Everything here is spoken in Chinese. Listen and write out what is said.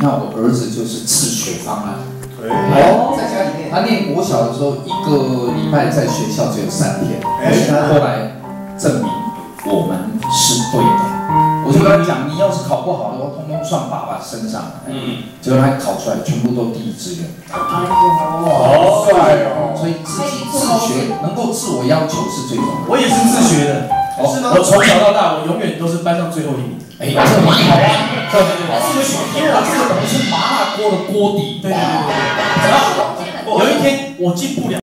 看我儿子就是自学方案，哦，在家里面，他念国小的时候，一个礼拜在学校只有三天，而且他后来证明我们是对的。我就跟他讲，你要是考不好的话，通通算爸爸身上。嗯，结果他考出来，全部都第一志愿。哎好帅哦！所以自己自学，能够自我要求是最重要的。我也是自学的，哦是吗？我从小到大，我永远都是班上最后一名。哎，这很好啊，这很好，这个学，因为我这个等于是麻辣锅的锅底。对对对对，然后有一天我进不了。